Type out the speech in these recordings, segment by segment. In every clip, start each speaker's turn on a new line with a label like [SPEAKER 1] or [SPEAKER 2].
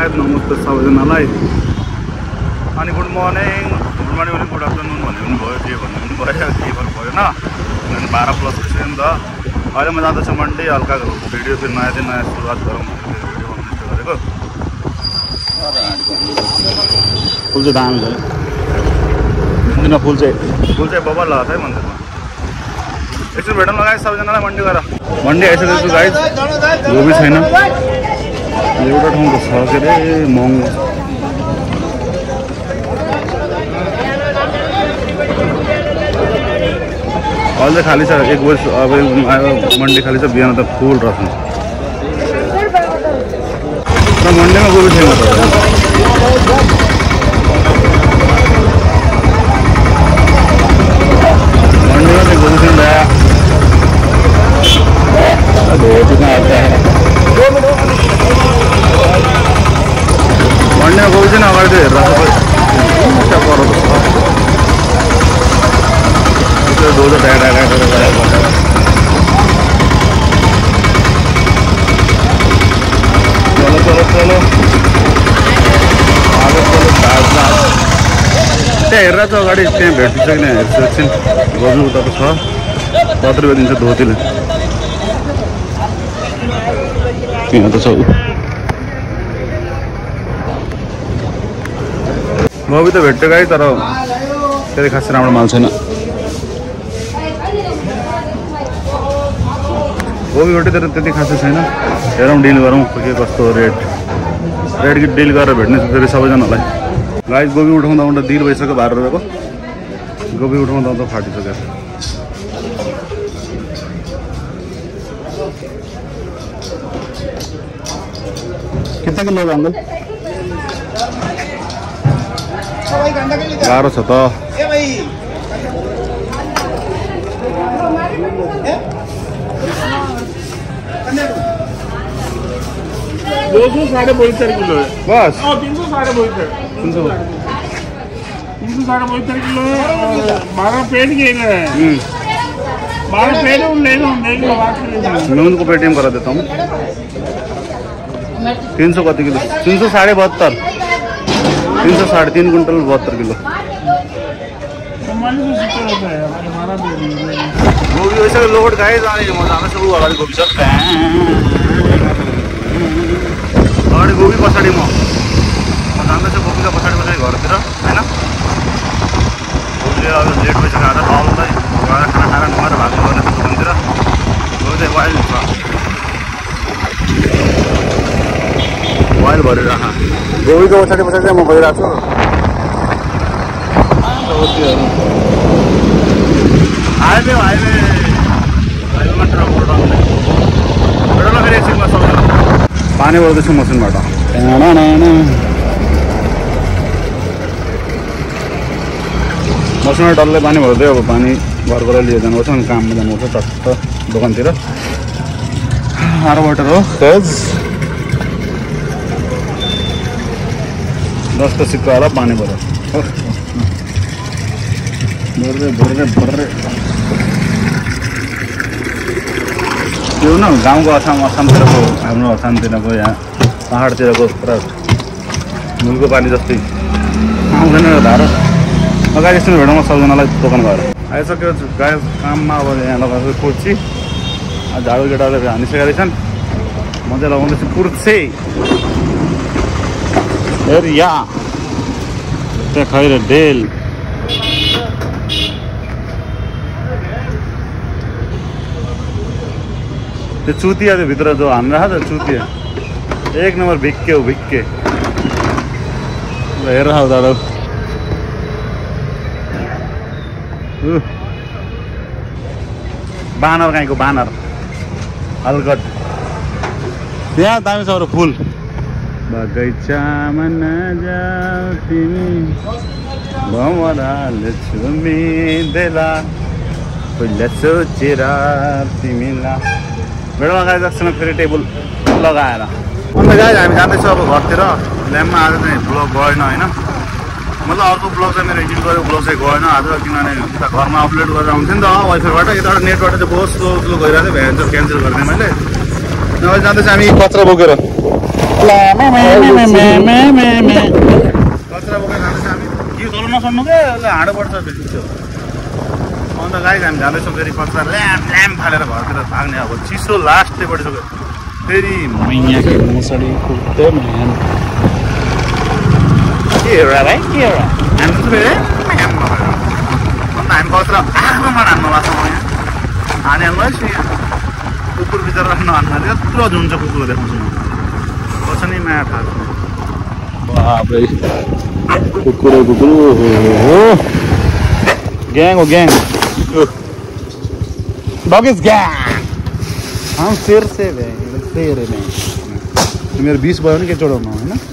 [SPEAKER 1] सायद नमस्ते सबैजनालाई। अनि गुड मर्निङ। गुड मर्निङ भने गुड आफ्टरनुन भन्ने पनि भयो के भन्ने पनि भयो के गर्नु परेन अनि बाह्र प्लस भइसक्यो नि त। अहिले म जाँदैछु मन्डे हल्का भिडियो फेरि नयाँ दिन नयाँ सुरुवात गरौँ भनेर गरेको। फुल चाहिँ दामी छ फुल चाहिँ। फुल चाहिँ बबल लगाएको है मन्दिरमा। एकछिन भेटौँ लगाएँ सबैजनालाई मन्डी गएर मन्डी आइसकेको छु गाई गोबी छैन। एउटा ठाउँ त छ के अरे महँगो अहिले खाली छ एक वर्ष अब आयो मन्डी खाली छ बिहान त फुल रहेछ र मन्डीमा गोबी छैन त मन्डीमा चाहिँ गोबी छैन भ्या धोती कहाँ आता है मन्डीमा गोबी छैन अगाडि चाहिँ हेरेर सबै पर त्यो धोतो ढाडा ढाडा ढाडा चलो चलो चलो आगे चलो साथ साथ त्यहाँ हेरेर चाहिँ अगाडि त्यहाँ भेट्छ कि नै हेर्छु एकछिन गर्नु उताको छ। कति रुपियाँ दिन्छ धोतीले यहाँ त छ गोबी त भेट्यो गाई तर त्यति खासै राम्रो माल छैन। गोबी रोटी त त्यति खासै छैन। हेरौँ डिल गरौँ के कस्तो रेट रेट डिल गरेर भेट्ने सबैजनालाई। गाई गोबी उठाउँदा उठाउँदा डिल भइसक्यो बाह्र रुपियाँको गोबी उठाउँदा उठाउँदा फाटिसक्यो कितना किलो हो अङ्कल गाह्रो छ त।
[SPEAKER 2] दो सौ साढ़े बहत्तर किलो है।
[SPEAKER 1] बस।
[SPEAKER 2] तीन सौ साढ़े बहत्तर
[SPEAKER 1] तिन सौ।
[SPEAKER 2] तीन सौ साढ़े बहत्तर किलो है बारह पेट के है।
[SPEAKER 1] हम्म,
[SPEAKER 2] बारह पेट ले लो देख लो बात कर
[SPEAKER 1] मैं उनको पेटीएम करा देता हूँ। तीन सौ कति किलो। तीन सौ साढ़े बहत्तर। तीन सौ साढ़े तीन कुंटल बहत्तर किलो।
[SPEAKER 2] हमारे तो है
[SPEAKER 1] गोभी वैसे लोड खाए जाने म जान सुरु अगाडि गोभी छ अगाडि गोभी पछाडि म म। जाँदैछु गोभीको पछाडि पछाडि घरतिर होइन गोभीले अब लेट भइसक्यो आज आउँदै गएर खाना खाएर नुहाएर भाग्नु गर्ने दोकानतिर गोभी चाहिँ वाइल्ड छ वाइल्ड भरेर खा गोभीको पछाडि पछाडि चाहिँ म गइरहेको छु हाइवे हाइवे हाइवेमा ट्रक उठाउने एउटा फेरि एकछिनमा सक्दैन पानी बढ्दैछ मसिनबाट मसिनबाट डल्लै पानी भर्दै अब पानी घरबाट लिएर जानुपर्छ अनि काममा जानुपर्छ टक्क दोकानतिर। आरोबाट हो। फेज दस त सिक्का होला पानी भर भर्रे भर्रे भर्रे। त्यो न गाउँको असम असमतिरको हाम्रो असमतिरको यहाँ पाहाडतिरको पुरा मुलको पानी जस्तै। आउँदैन धारो। अगाडि एकछिन भेटौँ म सबजनालाई दोकान गएर आइसक्यो गाई काममा अब यहाँ लगाएको कुर्सी झाडु केटाले हानिसकेका छन् म चाहिँ लगाउँदैछु कुर्सी हेर या त्यहाँ खैर डेल त्यो चुतिया त्यो भित्र जो छ त चुतिया एक नम्बर भिक्के हो भिक्के ल हेर दादा बानर गाईको बानर। हलगट त्यहाँ दामी छ अरू फुल। बगैँचामा नजाऊ तिमी। भमराले छुमिँदैला पहिला सोचेर तिमीलाई। भेडो लगाएर जक्सन फेरि टेबल लगाएर। अन्त गाई हामी जाँदैछौँ अब घरतिर। ल्याम्पमा आज चाहिँ ब्लग गएन होइन? मतलब अर्को ब्लग चाहिँ मेरो एडिट गरेको ब्लग चाहिँ गएन आज किनभने उता घरमा अपलोड गरेर आउँथ्यो नि त वाइफाईबाट। यताबाट नेटबाट चाहिँ बहुत स्लो स्लो गइरहेको थियो भ्यान्सर क्यान्सल गरिदिएँ मैले। अहिले जाँदैछ हामी कचरा बोकेर। कचरा बोकेर जाँदैछ हामी। के चल्नु नसक्नु क्या हाँडो त्यो अन्त गाई हामी जाँदैछौँ फेरि कचरा। ल्याम ल्याम फालेर घरतिर भाग्ने अब चिसो लास्टै बढिसक्यो फेरि मैया के मुसडी कुर्ते म्याम के एउटा भाइ के एउटा हामी चाहिँ फेरि म्याम भएर अन्त हामी कचरा आगोमा हान्नु भएको छ यहाँ हाने हाल्नुहोस् यहाँ कुकुर बिचरा राख्नु हान्नु यत्रो झुन्छ कुकुर देखाउँछु म कसै नि माया थाहा छ बाप्रे कुकुर कुकुर हो ग्याङ हो ग्याङ डग इज ग्याङ हम शेर से शेर है मेरो बिस भयो भने के चढाउनु होइन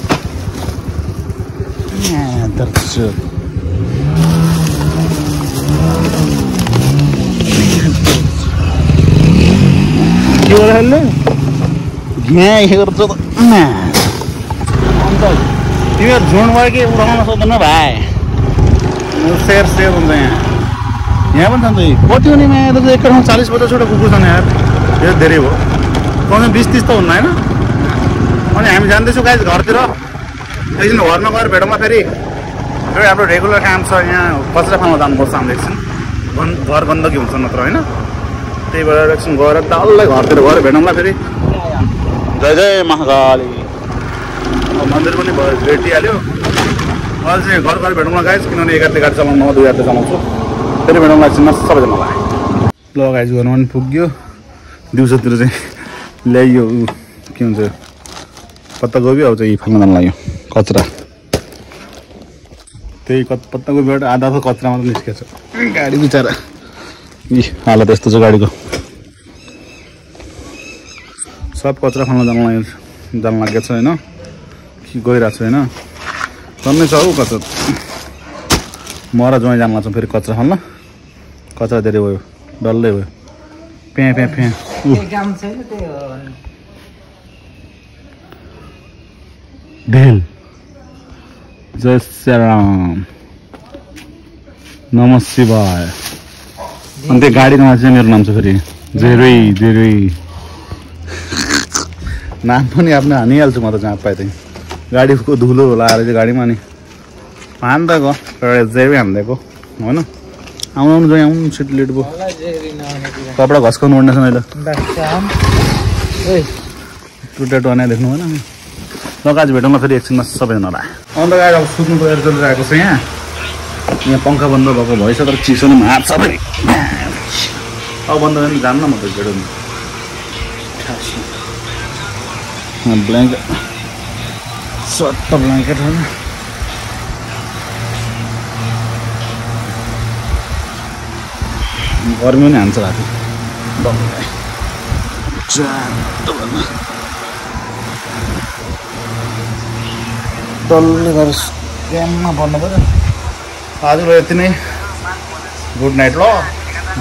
[SPEAKER 1] हेर्छ त अन्त तिमीहरू झुन्ड भयो कि उडाउन सक्दैन भाइ सेर सेर हुन्छ यहाँ यहाँ पनि छ नि त कति हो नि यहाँ त एक ठाउँमा चालिस पचासवटा कुकुर छन् यार यो धेरै हो कम बिस तिस त हुन्न होइन अनि हामी जाँदैछौँ गाइज घरतिर एकछिन घरमा गएर भेटौँला फेरि। फेरि हाम्रो रेगुलर काम छ यहाँ कचरा फाल्न जानुपर्छ हाम्रो एकछिन। बन्द घर गन्दगी हुन्छ नत्र होइन? त्यही भएर एकछिन गएर डल्लै घरतिर गएर भेटौँला फेरि। जय जय महाकाली। मन्दिर पनि भयो भेटिहाल्यो। अहिले चाहिँ घर घर भेटौँला गाइज किनभने एघारले गाडी चलाउनु म दुई हातले चलाउँछु। फेरि भेटौँला एकछिनमा सबैजनालाई। ल गाइज घरमा पनि पुग्यो। दिउँसोतिर चाहिँ ल्याइयो के हुन्छ पत्ताकोपी अब चाहिँ फाल्न जानु लाग्यो कचरा। त्यही कत पत्ताकोपीबाट आधा आधा कचरा मात्रै निस्केछ। गाडी बिचरा। इ हालत यस्तो छ गाडीको। सब कचरा फाल्न जानु लाग्यो जानु लागेको छ होइन? कि गइरहेको छु होइन? झन्नै छ हौ कचरा। म र ज्वाइँ जानु लाग्छौँ फेरि कचरा फाल्न कचरा धेरै भयो। डल्लै भयो। प्या प्या प्या। ढेल जय श्रीराम नम शिवाय अनि त्यो गाडीको माथि चाहिँ मेरो नाम छ फेरि जेरै जेरै नाम पनि आफ्नो हानिहाल्छु म त जहाँ पाएँ त्यहीँ। गाडीको धुलो लाएर चाहिँ गाडीमा अनि हान्दाको एउटा जेरै हानिदिएको होइन? आउनु आउनु जाउँ आउनु सिट लेट भयो। कपडा घस्काउनु पर्ने
[SPEAKER 3] बाक्साम ओइ।
[SPEAKER 1] टुटा टुवा देख्नु भएन लगाज भेटौँला फेरि एकछिनमा सबैजनालाई। अन्त गाडी अब सुत्नु तयार चलिरहेको छ यहाँ। यहाँ पङ्खा बन्द भएको भएछ तर चिसोले मार्छ फेरि। अब बन्द गर्ने जान्न म त भेटौँ। ब्ल्याङ्केट सट्ट ब्ल्याङ्केट होइन गर्मी पनि हान्छ राति। डल्लै गरेर क्याममा पर्नु पऱ्यो आजलाई यति नै। गुड नाइट ल।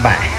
[SPEAKER 1] बाई